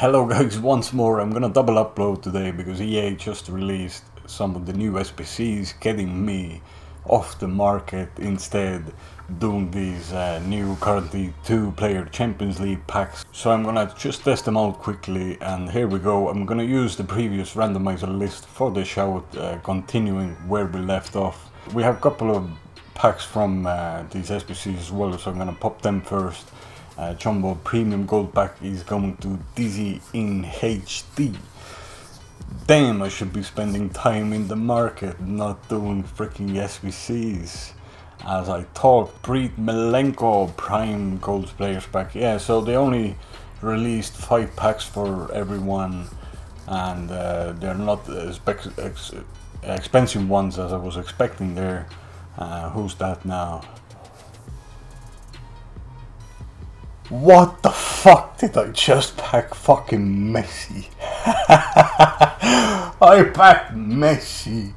Hello guys, once more I'm gonna double upload today because EA just released some of the new SBCs, getting me off the market instead doing these uh, new currently two player Champions League packs. So I'm gonna just test them out quickly and here we go. I'm gonna use the previous randomizer list for the shout, uh, continuing where we left off. We have a couple of packs from uh, these SBCs as well so I'm gonna pop them first uh, Jumbo Premium Gold Pack is going to Dizzy in HD. Damn, I should be spending time in the market, not doing freaking SBCs. As I talk, Breed Milenko Prime Gold Players Pack. Yeah, so they only released five packs for everyone, and uh, they're not expensive ones as I was expecting there. Uh, who's that now? What the fuck did I just pack fucking Messi? I packed Messi.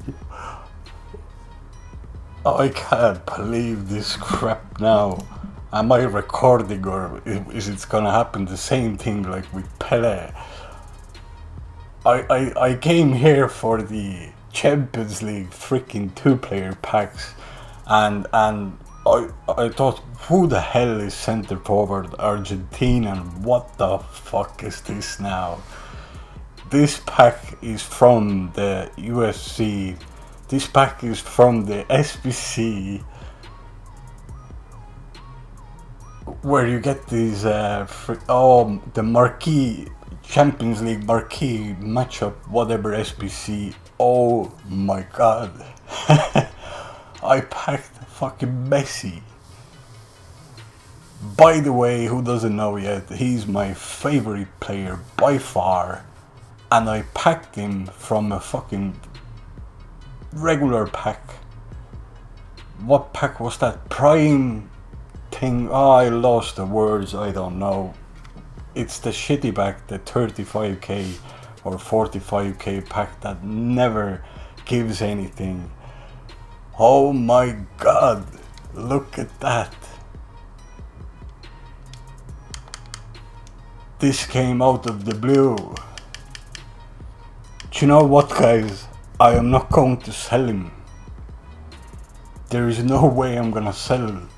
I can't believe this crap now. Am I recording or is it gonna happen the same thing like with Pele? I, I, I came here for the Champions League freaking two player packs and and I, I thought, who the hell is center forward Argentina what the fuck is this now? This pack is from the USC, this pack is from the SBC, where you get these, uh, oh, the marquee, Champions League marquee matchup, whatever SBC, oh my god. I packed fucking Messi. By the way, who doesn't know yet, he's my favorite player by far. And I packed him from a fucking regular pack. What pack was that? Prime thing? Oh, I lost the words, I don't know. It's the shitty pack, the 35k or 45k pack that never gives anything. Oh my god, look at that. This came out of the blue. Do you know what guys? I am not going to sell him. There is no way I'm gonna sell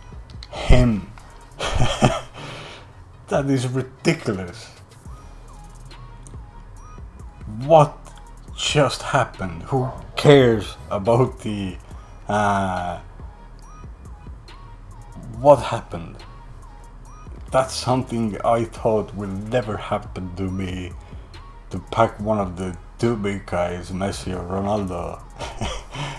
him. that is ridiculous. What just happened? Who cares about the uh, what happened? That's something I thought will never happen to me to pack one of the two big guys, Messi or Ronaldo.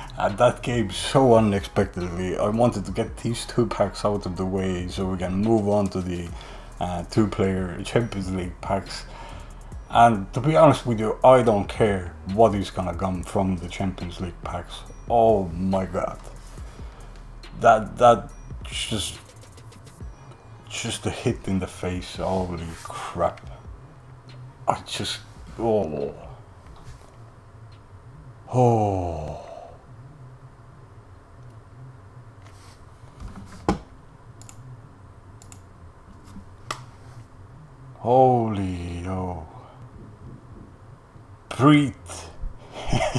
and that came so unexpectedly. I wanted to get these two packs out of the way so we can move on to the uh, two player Champions League packs. And to be honest with you, I don't care what is gonna come from the Champions League packs. Oh my god. That that just just a hit in the face. Holy crap. I just oh oh Holy oh breathe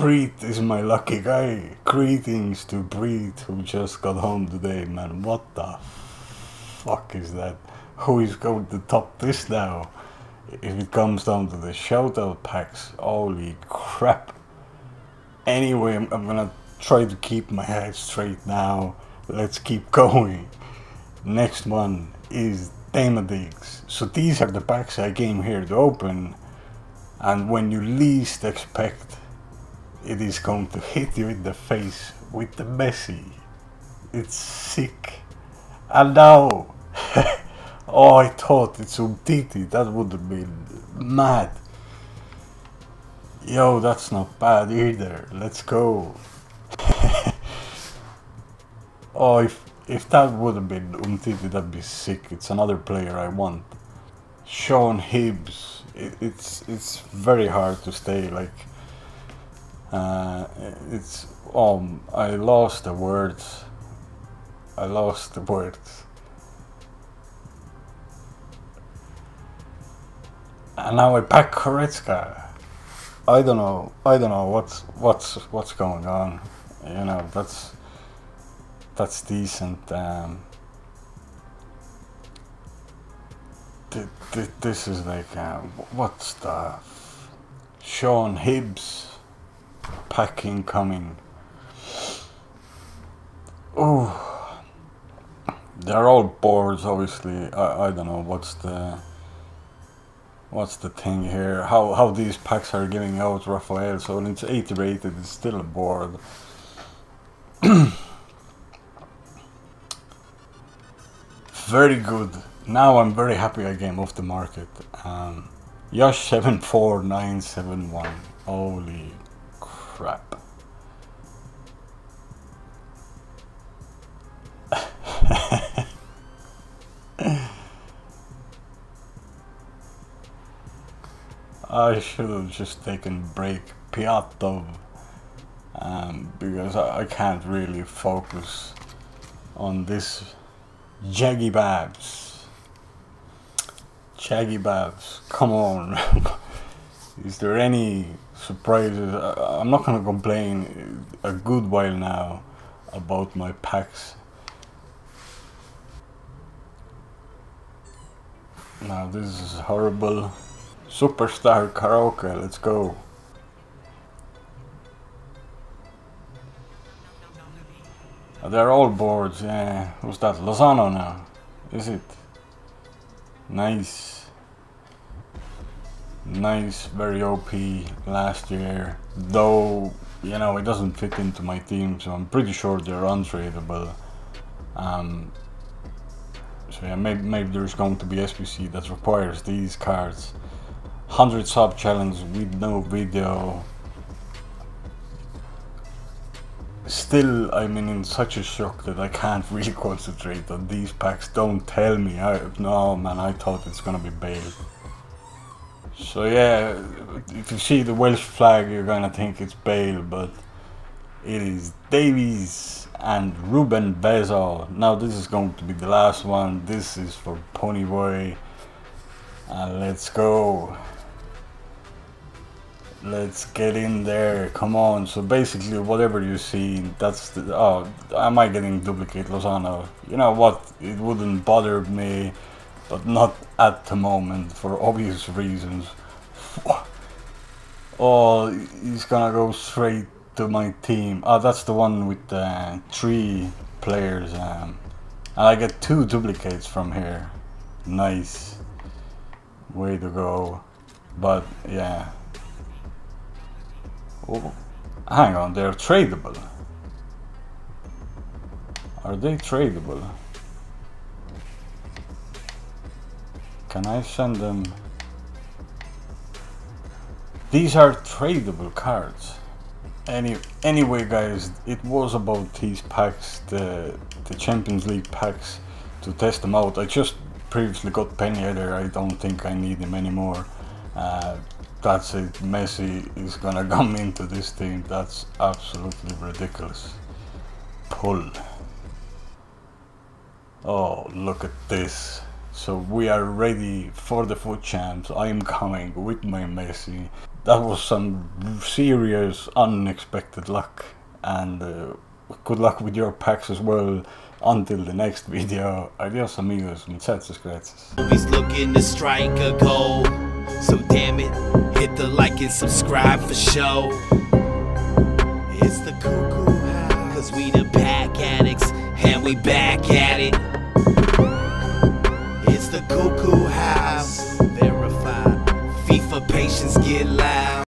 Breed is my lucky guy. Greetings to Breed who just got home today, man. What the fuck is that? Who is going to top this now? If it comes down to the shoutout packs, holy crap. Anyway, I'm, I'm gonna try to keep my head straight now. Let's keep going. Next one is Digs. So these are the packs I came here to open. And when you least expect it is going to hit you in the face with the Messi. It's sick. And now, oh, I thought it's Umtiti. That would have been mad. Yo, that's not bad either. Let's go. oh, if if that would have been Umtiti, that'd be sick. It's another player I want. Sean Hibbs. It, it's it's very hard to stay like uh, it's um I lost the words. I lost the words. And now I pack Goretzka. I don't know. I don't know what's what's what's going on. You know that's that's decent. Um, th- th- this is like uh, what stuff? Sean Hibbs packing coming. Oh, they're all boards. Obviously, I I don't know what's the what's the thing here? How how these packs are giving out Raphael? So when it's 80 rated, it's still a board. very good. Now I'm very happy I came off the market. Um, Yosh 74971. Holy crap. I should have just taken break Piatov um, because I, I, can't really focus on this Jaggy Babs. Jaggy Babs, come on. Is there any surprises? I, I'm not gonna complain a good while now about my packs. Now this is horrible. Superstar karaoke, let's go. Ah, they're all boards, yeah. Who's that? Lozano now, is it? Nice. Nice, very OP last year. Though, you know, it doesn't fit into my team, so I'm pretty sure they're untradeable. Um, so yeah, maybe, maybe there's going to be SBC that requires these cards. 100 sub challenge with no video. Still, I'm in such a shock that I can't really concentrate on these packs. Don't tell me. I, no, man, I thought it's gonna be Bale. So yeah, if you see the Welsh flag, you're gonna think it's Bale, but it is Davies and Ruben Vezo. Now this is going to be the last one. This is for Ponyboy. And let's go let's get in there come on so basically whatever you see that's the oh am i getting duplicate lozano you know what it wouldn't bother me but not at the moment for obvious reasons oh he's gonna go straight to my team oh that's the one with the three players um, and i get two duplicates from here nice way to go but yeah Oh, hang on, they're tradable. Are they tradable? Can I send them? These are tradable cards. Any anyway, guys, it was about these packs, the the Champions League packs, to test them out. I just previously got Ben Yedder. I don't think I need him anymore. Uh, that's it. Messi is gonna come into this team. That's absolutely ridiculous. Pull. Oh, look at this. So we are ready for the FUT champs. I am coming with my Messi. That was some serious, unexpected luck. And uh, good luck with your packs as well. Until the next video. Adios amigos. Muchachos gracias. He's looking to strike a goal. So damn it, hit the like and subscribe for show. It's the cuckoo, house, cause we the pack addicts, and we back at it. get